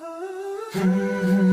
Hmm.